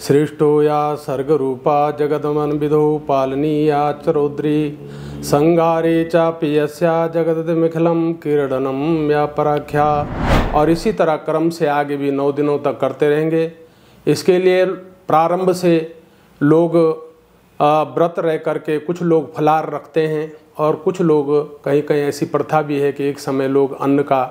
सृष्टो या सर्गरूपा जगदमन्विदो पालनीया च रौद्री। संगारे चापि यस्या जगदमिखिलम क्रीडनम या पराख्या। और इसी तरह क्रम से आगे भी नौ दिनों तक करते रहेंगे। इसके लिए प्रारंभ से लोग व्रत रह करके कुछ लोग फलार रखते हैं और कुछ लोग कहीं कहीं ऐसी प्रथा भी है कि एक समय लोग अन्न का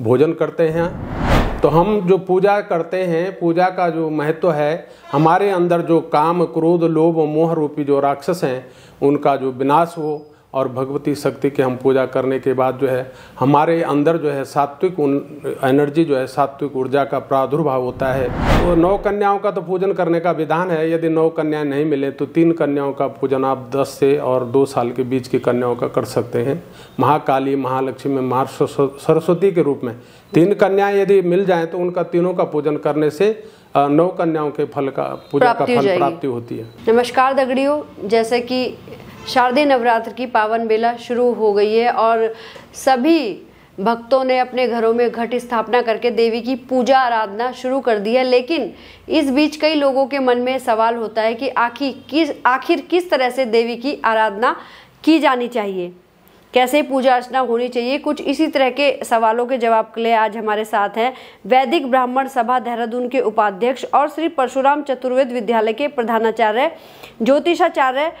भोजन करते हैं। तो हम जो पूजा करते हैं, पूजा का जो महत्व है, हमारे अंदर जो काम, क्रोध, लोभ, मोह रूपी जो राक्षस हैं, उनका जो विनाश हो और भगवती शक्ति के हम पूजा करने के बाद जो है हमारे अंदर जो है सात्विक एनर्जी जो है सात्विक ऊर्जा का प्रादुर्भाव होता है। तो नौ कन्याओं का तो पूजन करने का विधान है यदि नौ कन्याएँ नहीं मिले तो तीन कन्याओं का पूजन आप दस से और दो साल के बीच की कन्याओं का कर सकते हैं। महाकाली महालक्ष्मी में महा सरस्वती के रूप में तीन कन्याएँ यदि मिल जाए तो उनका तीनों का पूजन करने से नौ कन्याओं के फल का पूजा का फल प्राप्ति होती है। नमस्कार दगड़ियों जैसे कि शारदीय नवरात्र की पावन बेला शुरू हो गई है और सभी भक्तों ने अपने घरों में घट स्थापना करके देवी की पूजा आराधना शुरू कर दी है। लेकिन इस बीच कई लोगों के मन में सवाल होता है कि आखिर किस आखिर किस तरह से देवी की आराधना की जानी चाहिए? कैसे पूजा अर्चना होनी चाहिए? कुछ इसी तरह के सवालों के जवाब के लिए आज हमारे साथ हैं वैदिक ब्राह्मण सभा देहरादून के उपाध्यक्ष और श्री परशुराम चतुर्वेद विद्यालय के प्रधानाचार्य, ज्योतिषाचार्य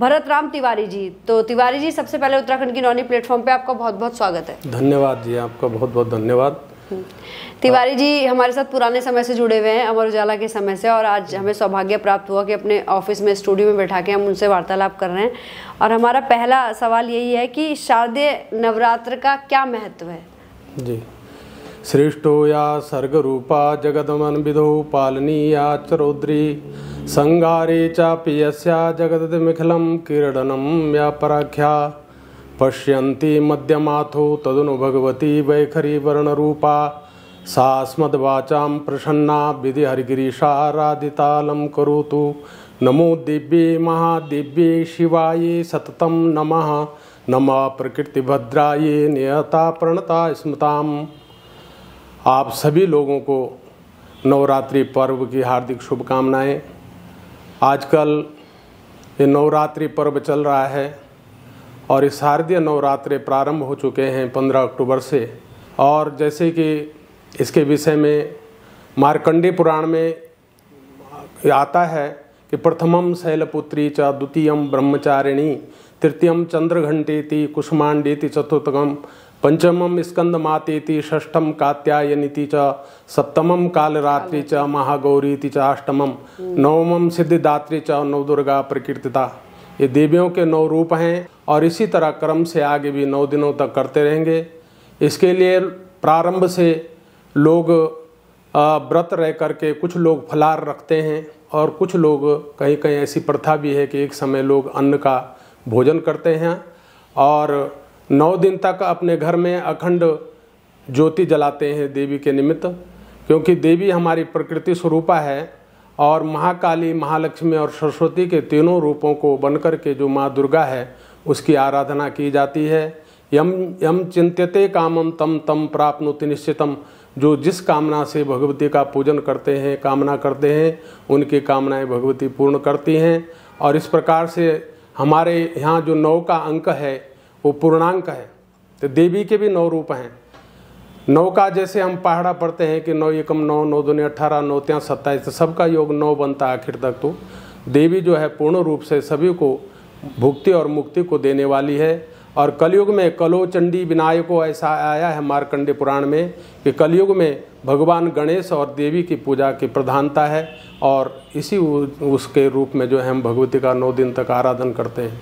भरत राम तिवारी जी तो तिवारी जी सबसे पहले उत्तराखंड की नौनी प्लेटफॉर्म पे आपका बहुत बहुत स्वागत है। धन्यवाद जी आपका बहुत बहुत धन्यवाद। हम्म। तिवारी जी हमारे साथ पुराने समय से जुड़े हुए हैं अमर उजाला के समय से और आज हमें सौभाग्य प्राप्त हुआ कि अपने ऑफ़िस में स्टूडियो में बैठा के हम उनसे वार्तालाप कर रहे हैं। और हमारा पहला सवाल यही है कि शारदीय नवरात्र का क्या महत्व है? जी। श्रेष्ठो या सर्ग रूपा जगदमन विधो पालनी या चरौद्री। संगारे चापि यस्या जगदमिखिलं क्रीडनं या पराख्या। पश्यन्ति मध्यमाथो तदनु भगवती वैखरी वर्णरूपा। सा स्मद्वाचां प्रसन्ना विधिहरिगिरीशाराधितालं करोतु। नमो दिव्ये महादिव्ये शिवाय सततं नमः। नमः प्रकृतिभद्राय नियता प्रणता स्मृताम। आप सभी लोगों को नवरात्रि पर्व की हार्दिक शुभकामनाएँ। आजकल ये नवरात्रि पर्व चल रहा है और इस शारदीय नवरात्रे प्रारंभ हो चुके हैं पंद्रह अक्टूबर से। और जैसे कि इसके विषय में मार्कंडी पुराण में आता है कि प्रथमम शैलपुत्री च द्वितीयम ब्रह्मचारिणी तृतीयम चंद्रघंटेति कुष्मांडेति चतुर्थकम पंचमम स्कंद षष्ठम कात्यायनीति च सप्तमम कालरात्रि च, महागौरीति च अष्टमम नवमम सिद्धिदात्री च, नवदुर्गा प्रकीर्तिता। ये देवियों के नौ रूप हैं और इसी तरह क्रम से आगे भी नौ दिनों तक करते रहेंगे। इसके लिए प्रारंभ से लोग व्रत रह करके कुछ लोग फलार रखते हैं और कुछ लोग कहीं कहीं ऐसी प्रथा भी है कि एक समय लोग अन्न का भोजन करते हैं और नौ दिन तक अपने घर में अखंड ज्योति जलाते हैं देवी के निमित्त, क्योंकि देवी हमारी प्रकृति स्वरूपा है और महाकाली, महालक्ष्मी और सरस्वती के तीनों रूपों को बनकर के जो माँ दुर्गा है, उसकी आराधना की जाती है। यम यम चिंत्यते कामम तम तम प्राप्त निश्चितम। जो जिस कामना से भगवती का पूजन करते हैं, कामना करते हैं, उनकी कामनाएँ भगवती पूर्ण करती हैं। और इस प्रकार से हमारे यहाँ जो नौ का अंक है वो पूर्णांक है। तो देवी के भी नौ रूप हैं। नौ का जैसे हम पहाड़ा पढ़ते हैं कि नौ एकम नौ नौ दुनिया अठारह, नौ त्या सत्ताईस तो सबका योग नौ बनता है आखिर तक। तो देवी जो है पूर्ण रूप से सभी को भुक्ति और मुक्ति को देने वाली है। और कलयुग में कलो चंडी विनायको ऐसा आया है मारकंडे पुराण में कि कलयुग में भगवान गणेश और देवी की पूजा की प्रधानता है और इसी उसके रूप में जो है हम भगवती का नौ दिन तक आराधन करते हैं।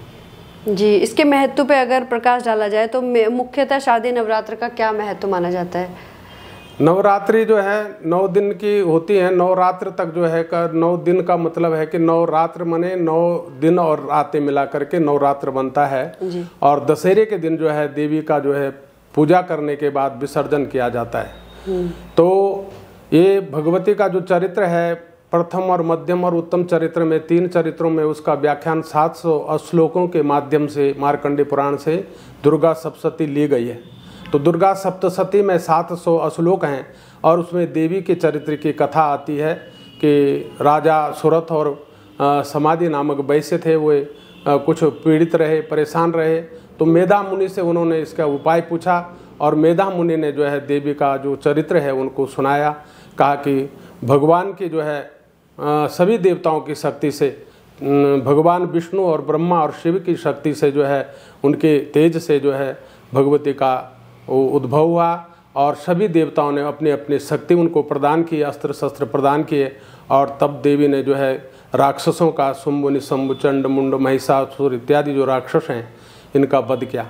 जी इसके महत्व पे अगर प्रकाश डाला जाए तो मुख्यतः शादी नवरात्र का क्या महत्व माना जाता है? नवरात्रि जो है नौ दिन की होती है नवरात्र तक जो है कर नौ दिन का मतलब है कि नवरात्र मने नौ दिन और रातें मिला करके नवरात्र बनता है। और दशहरे के दिन जो है देवी का जो है पूजा करने के बाद विसर्जन किया जाता है। हम्म। तो ये भगवती का जो चरित्र है प्रथम और मध्यम और उत्तम चरित्र में तीन चरित्रों में उसका व्याख्यान 700 श्लोकों के माध्यम से मार्कंडे पुराण से दुर्गा सप्तशती ली गई है। तो दुर्गा सप्तशती में 700 श्लोक हैं और उसमें देवी के चरित्र की कथा आती है कि राजा सुरथ और समाधि नामक वैश्य थे, वे कुछ पीड़ित रहे, परेशान रहे। तो मेधा मुनि से उन्होंने इसका उपाय पूछा और मेधा मुनि ने जो है देवी का जो चरित्र है उनको सुनाया, कहा कि भगवान की जो है सभी देवताओं की शक्ति से भगवान विष्णु और ब्रह्मा और शिव की शक्ति से जो है, उनके तेज से जो है, भगवती का उद्भव हुआ और सभी देवताओं ने अपनी अपनी शक्ति उनको प्रदान की अस्त्र शस्त्र प्रदान किए और तब देवी ने जो है, राक्षसों का शुंभ निशंभ चंड, मुंड, महिषासुर इत्यादि जो राक्षस हैं, इनका वध किया।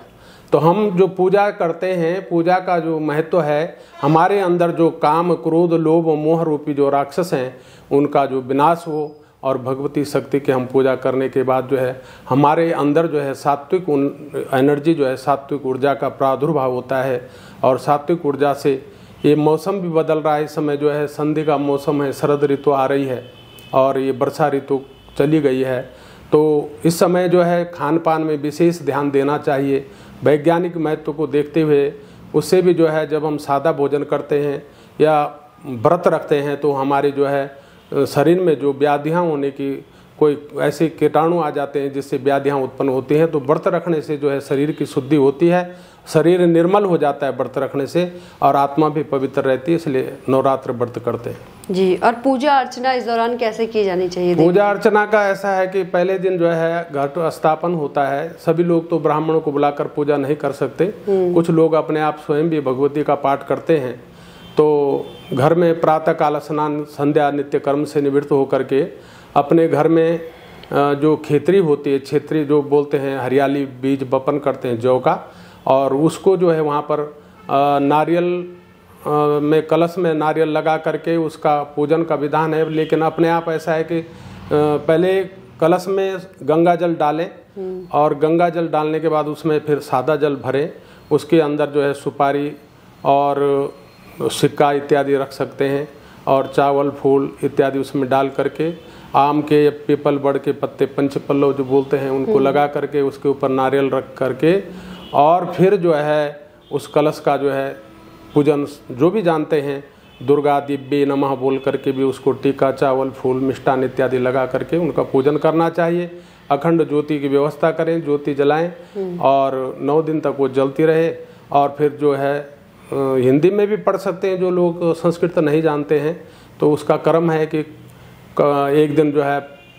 तो हम जो पूजा करते हैं, पूजा का जो महत्व है, हमारे अंदर जो काम, क्रोध, लोभ, मोह रूपी जो राक्षस हैं, उनका जो विनाश हो और भगवती शक्ति की हम पूजा करने के बाद जो है, हमारे अंदर जो है सात्विक एनर्जी जो है, सात्विक ऊर्जा का प्रादुर्भाव होता है और सात्विक ऊर्जा से ये मौसम भी बदल रहा है। इस समय जो है, संधि का मौसम है, शरद ऋतु आ रही है और ये वर्षा ऋतु चली गई है। तो इस समय जो है खान पान में विशेष ध्यान देना चाहिए वैज्ञानिक महत्व को देखते हुए उससे भी जो है जब हम सादा भोजन करते हैं या व्रत रखते हैं तो हमारे जो है शरीर में जो व्याधियाँ होने की कोई ऐसे कीटाणु आ जाते हैं जिससे व्याधियाँ उत्पन्न होती हैं तो व्रत रखने से जो है शरीर की शुद्धि होती है, शरीर निर्मल हो जाता है व्रत रखने से और आत्मा भी पवित्र रहती है, इसलिए नवरात्र व्रत करते हैं। जी और पूजा अर्चना इस दौरान कैसे की जानी चाहिए? पूजा अर्चना का ऐसा है कि पहले दिन जो है घट स्थापन होता है। सभी लोग तो ब्राह्मणों को बुलाकर पूजा नहीं कर सकते। कुछ लोग अपने आप स्वयं भी भगवती का पाठ करते हैं। तो घर में प्रातः काल स्नान संध्या नित्य कर्म से निवृत्त होकर के अपने घर में जो खेतरी होती है क्षेत्री जो बोलते हैं हरियाली बीज बपन करते हैं जौ का। और उसको जो है वहाँ पर नारियल में कलश में नारियल लगा करके उसका पूजन का विधान है लेकिन अपने आप ऐसा है कि पहले कलश में गंगा जल डालें और गंगा जल डालने के बाद उसमें फिर सादा जल भरें उसके अंदर जो है सुपारी और सिक्का इत्यादि रख सकते हैं और चावल फूल इत्यादि उसमें डाल करके आम के या पीपल बड़ के पत्ते पंचपल्लव जो बोलते हैं उनको लगा करके उसके ऊपर नारियल रख करके और फिर जो है उस कलश का जो है पूजन जो भी जानते हैं दुर्गा दिव्य नमः बोल करके भी उसको टीका चावल फूल मिष्ठान इत्यादि लगा करके उनका पूजन करना चाहिए। अखंड ज्योति की व्यवस्था करें ज्योति जलाएँ और नौ दिन तक वो जलती रहे और फिर जो है हिंदी में भी पढ़ सकते हैं जो लोग संस्कृत नहीं जानते हैं तो उसका क्रम है कि एक दिन जो है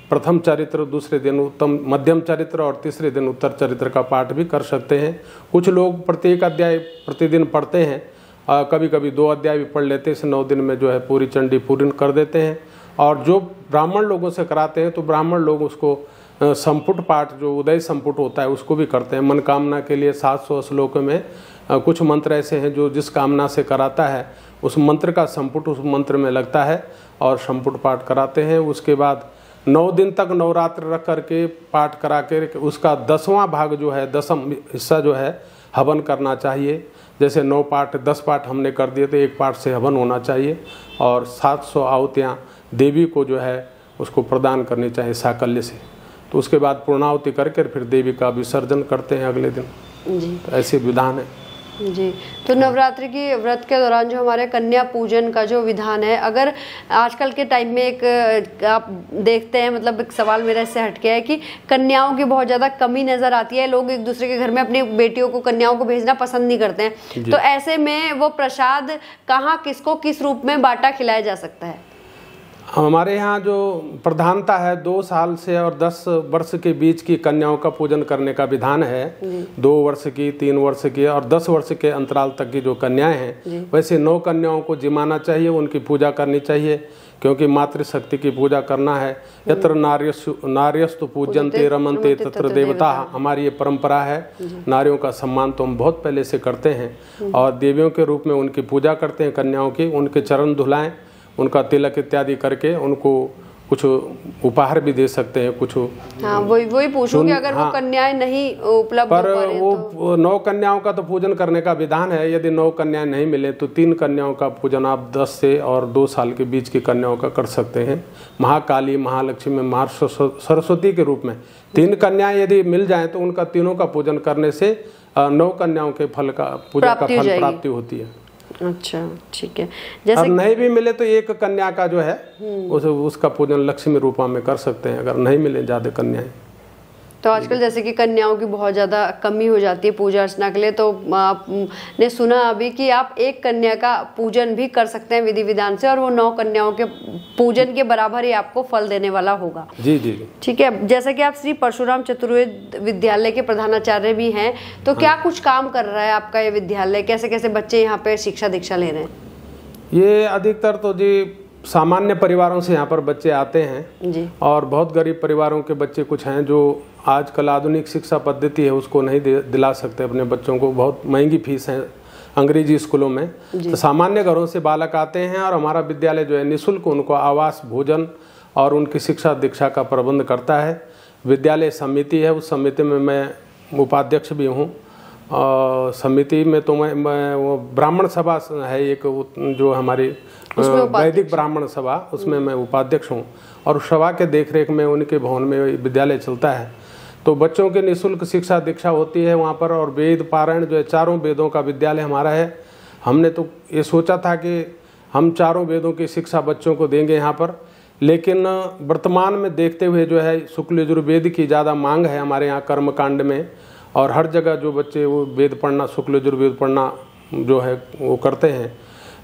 प्रथम चरित्र दूसरे दिन उत्तम मध्यम चरित्र और तीसरे दिन उत्तर चरित्र का पाठ भी कर सकते हैं। कुछ लोग प्रत्येक अध्याय प्रतिदिन पढ़ते हैं कभी कभी दो अध्याय भी पढ़ लेते हैं, इसे नौ दिन में जो है पूरी चंडी पूर्ण कर देते हैं। और जो ब्राह्मण लोगों से कराते हैं तो ब्राह्मण लोग उसको संपुट पाठ, जो उदय संपुट होता है, उसको भी करते हैं। मनकामना के लिए सात सौ श्लोक में कुछ मंत्र ऐसे हैं जो जिस कामना से कराता है, उस मंत्र का संपुट उस मंत्र में लगता है और संपुट पाठ कराते हैं। उसके बाद नौ दिन तक नवरात्र रख करके पाठ करा के, उसका दसवां भाग जो है, दसम हिस्सा जो है, हवन करना चाहिए। जैसे नौ पाठ दस पाठ हमने कर दिए तो एक पाठ से हवन होना चाहिए और सात सौ आहुतियाँ देवी को जो है उसको प्रदान करनी चाहिए साकल्य से। तो उसके बाद पूर्णावती करके फिर देवी का विसर्जन करते हैं अगले दिन। जी। तो ऐसे विधान है। जी। तो नवरात्रि की व्रत के दौरान जो हमारे कन्या पूजन का जो विधान है अगर आजकल के टाइम में एक आप देखते हैं मतलब एक सवाल मेरा इससे हटके है कि कन्याओं की बहुत ज़्यादा कमी नज़र आती है। लोग एक दूसरे के घर में अपनी बेटियों को कन्याओं को भेजना पसंद नहीं करते हैं। तो ऐसे में वो प्रसाद कहाँ किसको किस रूप में बांटा खिलाया जा सकता है? हमारे यहाँ जो प्रधानता है दो साल से और दस वर्ष के बीच की कन्याओं का पूजन करने का विधान है। दो वर्ष की तीन वर्ष की और दस वर्ष के अंतराल तक की जो कन्याएँ हैं वैसे नौ कन्याओं को जिमाना चाहिए उनकी पूजा करनी चाहिए क्योंकि मातृशक्ति की पूजा करना है। यत्र नार्यस्तु नार्यस्तु पूजनते रमनते तत्र देवता हमारी ये परंपरा है। नारियों का सम्मान तो हम बहुत पहले से करते हैं और देवियों के रूप में उनकी पूजा करते हैं कन्याओं की उनके चरण धुलाएँ उनका तिलक इत्यादि करके उनको कुछ उपहार भी दे सकते हैं कुछ हाँ वही वही पूछूँ कि सुन- अगर वो हाँ। कन्याएँ नहीं उपलब्ध पर वो तो? नौ कन्याओं का तो पूजन करने का विधान है यदि नौ कन्याएँ नहीं मिले तो तीन कन्याओं का पूजन आप दस से और दो साल के बीच की कन्याओं का कर सकते हैं। महाकाली महालक्ष्मी में महा सरस्वती के रूप में। तीन कन्याएँ यदि मिल जाए तो उनका तीनों का पूजन करने से नौ कन्याओं के फल का पूजा का फल प्राप्ति होती है। अच्छा ठीक है अब जैसे नहीं भी मिले तो एक कन्या का जो है। उस उसका पूजन लक्ष्मी रूपा में कर सकते हैं अगर नहीं मिले ज़्यादा कन्याएँ तो आजकल जैसे कि कन्याओं की बहुत ज़्यादा कमी हो जाती है पूजा अर्चना के लिए तो आपने सुना अभी कि आप एक कन्या का पूजन भी कर सकते हैं विधि विधान से और वो नौ कन्याओं के पूजन के बराबर ही आपको फल देने वाला होगा। जी जी ठीक है जैसे कि आप श्री परशुराम चतुर्वेद विद्यालय के प्रधानाचार्य भी हैं तो क्या हाँ। कुछ काम कर रहा है आपका ये विद्यालय? कैसे कैसे बच्चे यहाँ पे शिक्षा दीक्षा ले रहे हैं? ये अधिकतर तो जी सामान्य परिवारों से यहाँ पर बच्चे आते हैं जी। और बहुत गरीब परिवारों के बच्चे कुछ हैं जो आजकल आधुनिक शिक्षा पद्धति है उसको नहीं दिला सकते अपने बच्चों को। बहुत महँगी फ़ीस है अंग्रेज़ी स्कूलों में। तो सामान्य घरों से बालक आते हैं और हमारा विद्यालय जो है निःशुल्क उनको आवास भोजन और उनकी शिक्षा दीक्षा का प्रबंध करता है। विद्यालय समिति है उस समिति में मैं उपाध्यक्ष भी हूँ। और समिति में तो मैं, मैं वो ब्राह्मण सभा है एक जो हमारी वैदिक ब्राह्मण सभा उसमें मैं उपाध्यक्ष हूँ। और उस सभा के देखरेख में उनके भवन में विद्यालय चलता है। तो बच्चों की निशुल्क शिक्षा दीक्षा होती है वहाँ पर, और वेद पारायण जो है, चारों वेदों का विद्यालय हमारा है। हमने तो ये सोचा था कि हम चारों वेदों की शिक्षा बच्चों को देंगे यहाँ पर, लेकिन वर्तमान में देखते हुए जो है, शुक्ल यजुर्वेद की ज़्यादा मांग है हमारे यहाँ कर्मकांड में, और हर जगह जो बच्चे वो वेद पढ़ना, शुक्ल यजुर्वेद पढ़ना जो है, वो करते हैं।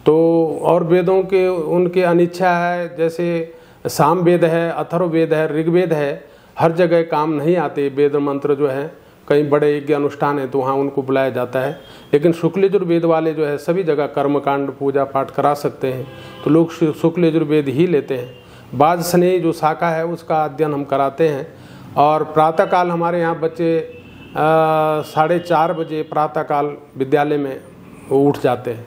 तो और वेदों के, उनकी अनिच्छा है, जैसे साम वेद है अथर्व वेद है, ऋग्वेद है हर जगह काम नहीं आते, वेद मंत्र जो है, कहीं बड़े यज्ञ अनुष्ठान है तो वहाँ उनको बुलाया जाता है। लेकिन शुक्ल यजुर्वेद वाले जो है, सभी जगह कर्मकांड पूजा पाठ करा सकते हैं। तो लोग शुक्ल यजुर्वेद ही लेते हैं। बाज स्नेह जो शाखा है, उसका अध्ययन हम कराते हैं। और प्रातःकाल हमारे यहाँ बच्चे साढ़े चार बजे प्रातःकाल विद्यालय में उठ जाते हैं।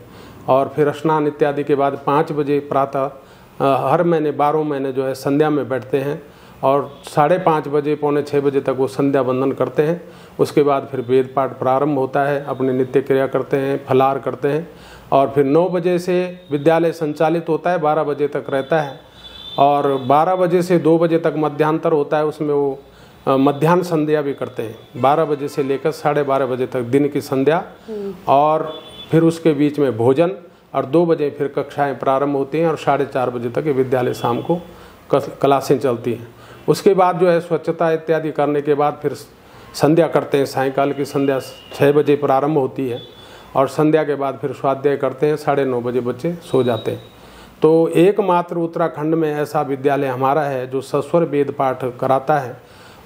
और फिर स्नान इत्यादि के बाद पाँच बजे प्रातः हर महीने, बारह महीने जो है, संध्या में बैठते हैं। और साढ़े पाँच बजे पौने छः बजे तक वो संध्या बंदन करते हैं। उसके बाद फिर वेद पाठ प्रारंभ होता है अपनी नित्य क्रिया करते हैं फलार करते हैं और फिर नौ बजे से विद्यालय संचालित होता है बारह बजे तक रहता है। और 12 बजे से दो बजे तक मध्यांतर होता है उसमें वो मध्यान्ह संध्या भी करते हैं। 12 बजे से लेकर साढ़े बारह बजे तक दिन की संध्या और फिर उसके बीच में भोजन और दो बजे फिर कक्षाएँ प्रारंभ होती हैं और साढ़े चार बजे तक ये विद्यालय शाम को क्लासें चलती हैं। उसके बाद जो है स्वच्छता इत्यादि करने के बाद फिर संध्या करते हैं, सायकाल की संध्या छः बजे प्रारंभ होती है और संध्या के बाद फिर स्वाध्याय करते हैं, साढ़े नौ बजे बच्चे सो जाते हैं। तो एकमात्र उत्तराखंड में ऐसा विद्यालय हमारा है जो सस्वर वेद पाठ कराता है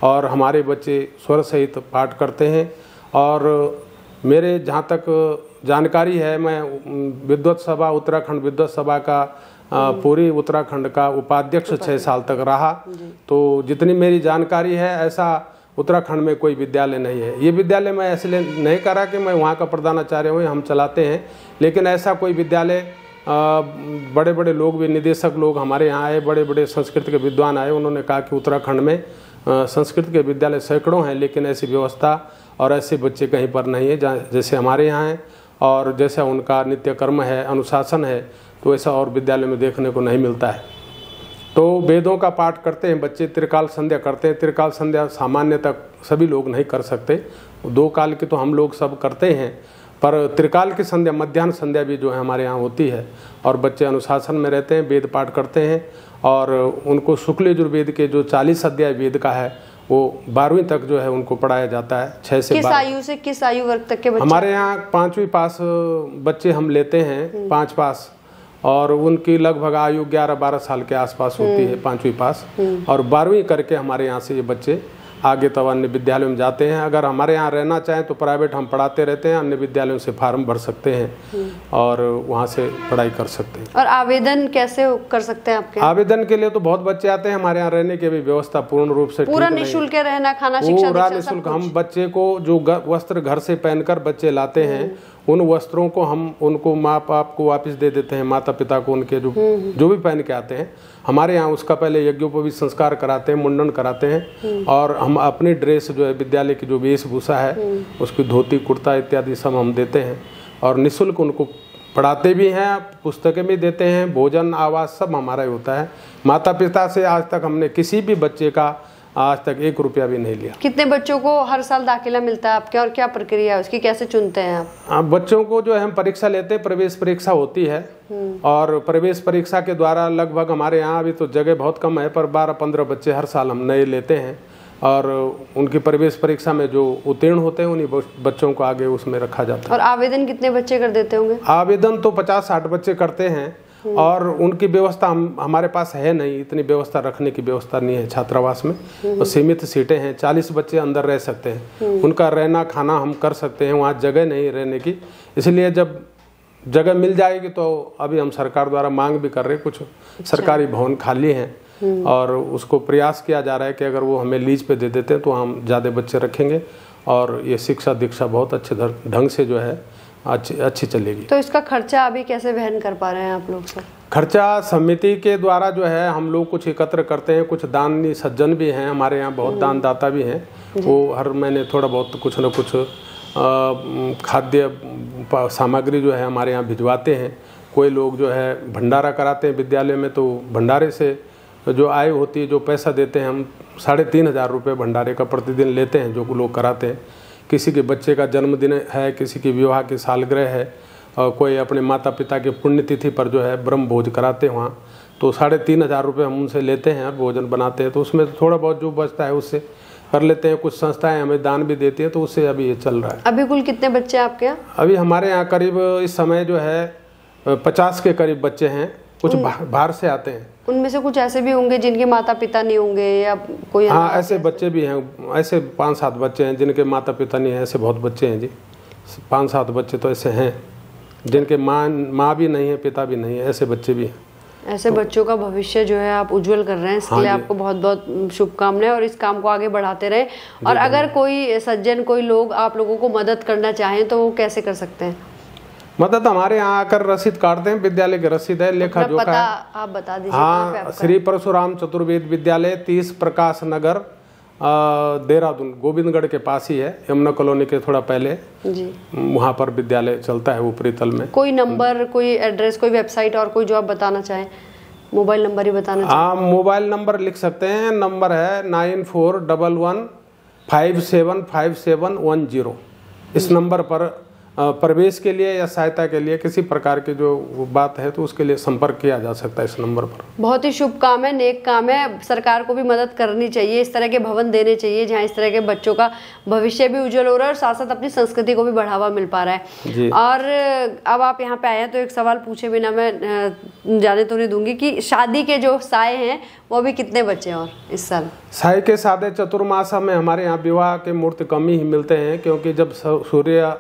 और हमारे बच्चे स्वर सहित पाठ करते हैं और मेरे जहाँ तक जानकारी है, मैं विद्वत सभा, उत्तराखंड विद्वत सभा का पूरी उत्तराखंड का उपाध्यक्ष छः साल तक रहा। तो जितनी मेरी जानकारी है ऐसा उत्तराखंड में कोई विद्यालय नहीं है। ये विद्यालय मैं इसलिए नहीं करा कि मैं वहाँ का प्रधानाचार्य हूँ हम चलाते हैं। लेकिन ऐसा कोई विद्यालय बड़े बड़े लोग भी निदेशक लोग हमारे यहाँ आए बड़े बड़े संस्कृत के विद्वान आए उन्होंने कहा कि उत्तराखंड में संस्कृत के विद्यालय सैकड़ों हैं लेकिन ऐसी व्यवस्था और ऐसे बच्चे कहीं पर नहीं है जैसे हमारे यहाँ हैं। और जैसा उनका नित्य कर्म है अनुशासन है तो ऐसा और विद्यालय में देखने को नहीं मिलता है। तो वेदों का पाठ करते हैं बच्चे त्रिकाल संध्या करते हैं। त्रिकाल संध्या सामान्य तक सभी लोग नहीं कर सकते। दो काल की तो हम लोग सब करते हैं पर त्रिकाल की संध्या मध्यान्ह संध्या भी जो है हमारे यहाँ होती है। और बच्चे अनुशासन में रहते हैं वेद पाठ करते हैं और उनको शुक्ल यजुर्वेद के जो चालीस अध्याय वेद का है वो बारहवीं तक जो है उनको पढ़ाया जाता है छः से किस आयु से किस आयु वर्ग तक के बच्चे? हमारे यहाँ पांचवी पास बच्चे हम लेते हैं पाँच पास। और उनकी लगभग आयु ग्यारह बारह साल के आसपास होती है पांचवी पास। और बारहवीं करके हमारे यहाँ से ये बच्चे आगे तब अन्य विद्यालयों में जाते हैं। अगर हमारे यहाँ रहना चाहें तो प्राइवेट हम पढ़ाते रहते हैं अन्य विद्यालयों से फार्म भर सकते हैं और वहाँ से पढ़ाई कर सकते हैं। और आवेदन कैसे कर सकते हैं आपके? आवेदन के लिए तो बहुत बच्चे आते हैं हमारे यहाँ रहने की भी व्यवस्था पूर्ण रूप से पूरा निशुल्क रहना खाना पूरा निःशुल्क। हम बच्चे को जो वस्त्र घर से पहनकर बच्चे लाते हैं उन वस्त्रों को हम उनको माँ बाप को वापस दे देते हैं माता पिता को उनके जो जो भी पहन के आते हैं। हमारे यहाँ उसका पहले यज्ञोपवीत संस्कार कराते हैं मुंडन कराते हैं और हम अपनी ड्रेस जो है विद्यालय की जो वेशभूषा है उसकी धोती कुर्ता इत्यादि सब हम देते हैं। और निःशुल्क उनको पढ़ाते भी हैं पुस्तकें भी देते हैं भोजन आवास सब हमारा ही होता है। माता पिता से आज तक हमने किसी भी बच्चे का आज तक एक रुपया भी नहीं लिया। कितने बच्चों को हर साल दाखिला मिलता है आपके और क्या प्रक्रिया है उसकी कैसे चुनते हैं आप? हाँ, बच्चों को जो है हम परीक्षा लेते हैं प्रवेश परीक्षा होती है। और प्रवेश परीक्षा के द्वारा लगभग हमारे यहाँ अभी तो जगह बहुत कम है पर बारह पंद्रह बच्चे हर साल हम नए लेते हैं। और उनकी प्रवेश परीक्षा में जो उत्तीर्ण होते हैं उन्हीं बच्चों को आगे उसमें रखा जाता है। और आवेदन कितने बच्चे कर देते होंगे? आवेदन तो पचास साठ बच्चे करते हैं और उनकी व्यवस्था हम हमारे पास है नहीं इतनी व्यवस्था रखने की व्यवस्था नहीं है छात्रावास में। और सीमित सीटें हैं चालीस बच्चे अंदर रह सकते हैं। उनका रहना खाना हम कर सकते हैं वहाँ जगह नहीं रहने की। इसलिए जब जगह मिल जाएगी तो अभी हम सरकार द्वारा मांग भी कर रहे हैं कुछ सरकारी भवन खाली हैं। और उसको प्रयास किया जा रहा है कि अगर वो हमें लीज पे दे देते हैं तो हम ज़्यादा बच्चे रखेंगे और ये शिक्षा दीक्षा बहुत अच्छे ढंग से जो है अच्छी अच्छी चलेगी। तो इसका खर्चा अभी कैसे वहन कर पा रहे हैं आप लोग सर खर्चा समिति के द्वारा जो है हम लोग कुछ एकत्र करते हैं कुछ दानी सज्जन भी हैं हमारे यहाँ बहुत दानदाता भी हैं। वो हर महीने थोड़ा बहुत कुछ न कुछ खाद्य सामग्री जो है हमारे यहाँ भिजवाते हैं। कोई लोग जो है भंडारा कराते हैं विद्यालय में तो भंडारे से जो आय होती है जो पैसा देते हैं हम साढ़े तीन हज़ार रुपये भंडारे का प्रतिदिन लेते हैं जो लोग कराते हैं। किसी के बच्चे का जन्मदिन है किसी की विवाह की सालगिरह है और कोई अपने माता पिता के पुण्यतिथि पर जो है ब्रह्म भोज कराते हैं वहाँ। तो साढ़े तीन हज़ार रुपये हम उनसे लेते हैं और भोजन बनाते हैं। तो उसमें थोड़ा बहुत जो बचता है उससे कर लेते हैं। कुछ संस्थाएँ हमें दान भी देती है तो उससे अभी ये चल रहा है। अभी कुल कितने बच्चे आपके यहाँ? अभी हमारे यहाँ करीब इस समय जो है पचास के करीब बच्चे हैं। कुछ बाहर बाहर से आते हैं। उनमें से कुछ ऐसे भी होंगे जिनके माता पिता नहीं होंगे या कोई हाँ ऐसे बच्चे भी हैं ऐसे पाँच सात बच्चे हैं जिनके माता पिता नहीं हैं ऐसे बहुत बच्चे हैं जी। पाँच सात बच्चे तो ऐसे हैं जिनके माँ माँ भी नहीं है पिता भी नहीं है ऐसे बच्चे भी हैं। ऐसे तो, बच्चों का भविष्य जो है आप उज्जवल कर रहे हैं इसके हाँ लिए। आपको बहुत बहुत शुभकामनाएँ और इस काम को आगे बढ़ाते रहे। और अगर कोई सज्जन कोई लोग आप लोगों को मदद करना चाहें तो वो कैसे कर सकते हैं? मदद हमारे यहाँ आकर रसीद काटते हैं विद्यालय की रसीद है लेखा जोखा पता है। आप बता दीजिए हाँ श्री परशुराम चतुर्वेद विद्यालय तीस प्रकाश नगर देहरादून गोविंदगढ़ के पास ही है यमुना कॉलोनी के थोड़ा पहले। जी। वहाँ पर विद्यालय चलता है ऊपरी तल में। कोई नंबर कोई एड्रेस कोई वेबसाइट और कोई जो आप बताना चाहें मोबाइल नंबर ही बताना हाँ मोबाइल नंबर लिख सकते हैं नंबर है nine four double one five seven five seven one zero. इस नंबर पर प्रवेश के लिए या सहायता के लिए किसी प्रकार की जो बात है तो उसके लिए संपर्क किया जा सकता है इस नंबर पर। बहुत ही शुभ काम है नेक काम है। सरकार को भी मदद करनी चाहिए इस तरह के भवन देने चाहिए जहाँ इस तरह के बच्चों का भविष्य भी उज्जवल हो रहा है और साथ साथ अपनी संस्कृति को भी बढ़ावा मिल पा रहा है। और अब आप यहाँ पे आए हैं तो एक सवाल पूछे बिना मैं जाने तो नहीं दूँगी कि शादी के जो साय हैं वो भी कितने बच्चे हैं और इस साल? साय के सादे चतुर्मासा में हमारे यहाँ विवाह के मूर्त कम ही मिलते हैं क्योंकि जब सूर्य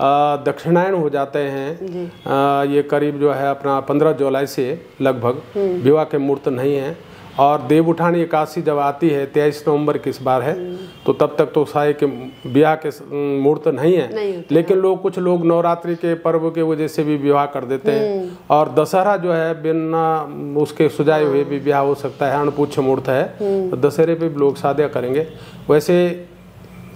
दक्षिणायन हो जाते हैं। अ, ये करीब जो है अपना पंद्रह जुलाई से लगभग विवाह के मूर्त नहीं है। और देव उठानी एकादशी जब आती है तेईस नवंबर की इस बार है तो तब तक तो साय के ब्याह के मूर्त नहीं है। नहीं लेकिन लोग कुछ लोग नवरात्रि के पर्व के वजह से भी विवाह कर देते हैं। और दशहरा जो है बिना उसके सुझाए हुए भी विवाह हो सकता है अनपुच्छ मुहूर्त है। तो दशहरे पे भी लोग शादियाँ करेंगे। वैसे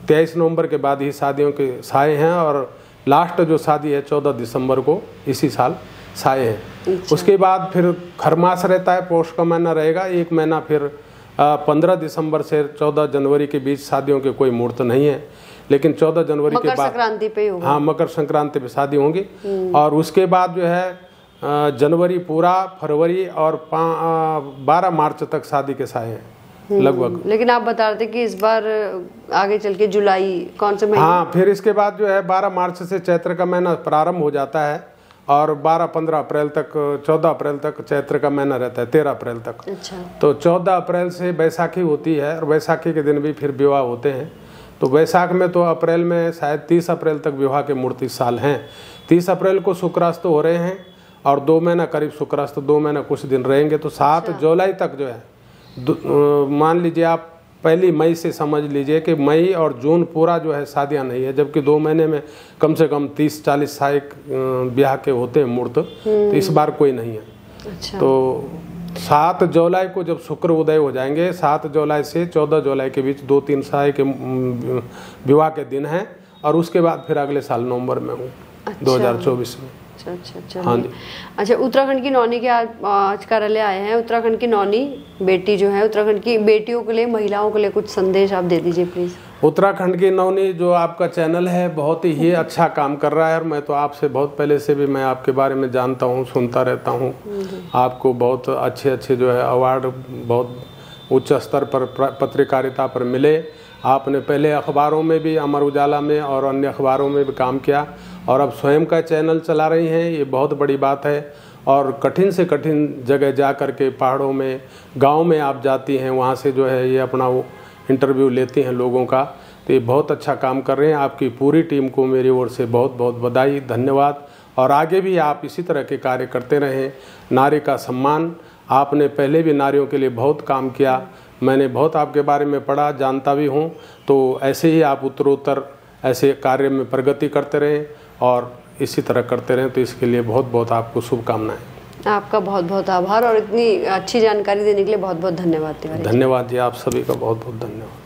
तेईस नवंबर के बाद ही शादियों के साए हैं और लास्ट जो शादी है चौदह दिसंबर को इसी साल साए है। उसके बाद फिर खरमास रहता है पौष का महीना रहेगा एक महीना फिर पंद्रह दिसंबर से चौदह जनवरी के बीच शादियों के कोई मुहूर्त नहीं है। लेकिन चौदह जनवरी के बाद संक्रांति पे ही होगा। हाँ मकर संक्रांति पे शादी होंगी। और उसके बाद जो है जनवरी पूरा फरवरी और बारह मार्च तक शादी के साए हैं। लगभग। लेकिन आप बता रहे थे कि इस बार आगे चल के जुलाई कौन से महीने? हाँ फिर इसके बाद जो है बारह मार्च से चैत्र का महीना प्रारंभ हो जाता है और बारह पंद्रह अप्रैल तक चौदह अप्रैल तक चैत्र का महीना रहता है तेरह अप्रैल तक। अच्छा। तो चौदह अप्रैल से बैसाखी होती है और बैसाखी के दिन भी फिर विवाह होते हैं। तो बैसाख में तो अप्रैल में शायद तीस अप्रैल तक विवाह के मूर्ति साल हैं। तीस अप्रैल को शुक्रास्त हो रहे हैं और दो महीना करीब शुक्रास्त दो महीना कुछ दिन रहेंगे। तो सात जुलाई तक जो है मान लीजिए आप पहली मई से समझ लीजिए कि मई और जून पूरा जो है शादियाँ नहीं है जबकि दो महीने में कम से कम तीस चालीस साइक ब्याह के होते हैं मूर्त तो इस बार कोई नहीं है। अच्छा। तो सात जुलाई को जब शुक्र उदय हो जाएँगे सात जुलाई से चौदह जुलाई के बीच दो तीन साय के विवाह के दिन हैं और उसके बाद फिर अगले साल नवंबर में हूँ अच्छा। 2024 में। अच्छा अच्छा अच्छा हाँ जी। अच्छा उत्तराखंड की नौनी के आज आज कार्यालय आए हैं? उत्तराखंड की नौनी बेटी जो है उत्तराखंड की बेटियों के लिए महिलाओं के लिए कुछ संदेश आप दे दीजिए प्लीज़ उत्तराखंड की नौनी जो आपका चैनल है बहुत ही अच्छा काम कर रहा है और मैं तो आपसे बहुत पहले से भी मैं आपके बारे में जानता हूँ सुनता रहता हूँ। आपको बहुत अच्छे अच्छे जो है अवार्ड बहुत उच्च स्तर पर पत्रकारिता पर मिले। आपने पहले अखबारों में भी अमर उजाला में और अन्य अखबारों में भी काम किया। और अब स्वयं का चैनल चला रही हैं, ये बहुत बड़ी बात है। और कठिन से कठिन जगह जा कर के पहाड़ों में, गाँव में आप जाती हैं, वहाँ से जो है ये अपना वो इंटरव्यू लेती हैं लोगों का। तो ये बहुत अच्छा काम कर रहे हैं। आपकी पूरी टीम को मेरी ओर से बहुत बहुत बधाई, धन्यवाद। और आगे भी आप इसी तरह के कार्य करते रहें। नारी का सम्मान, आपने पहले भी नारियों के लिए बहुत काम किया। मैंने बहुत आपके बारे में पढ़ा, जानता भी हूँ। तो ऐसे ही आप उत्तरोत्तर, ऐसे कार्य में प्रगति करते रहें। और इसी तरह करते रहें तो इसके लिए बहुत बहुत आपको शुभकामनाएँ। आपका बहुत बहुत आभार और इतनी अच्छी जानकारी देने के लिए बहुत बहुत धन्यवाद तिवारी धन्यवाद जी आप सभी का बहुत बहुत धन्यवाद।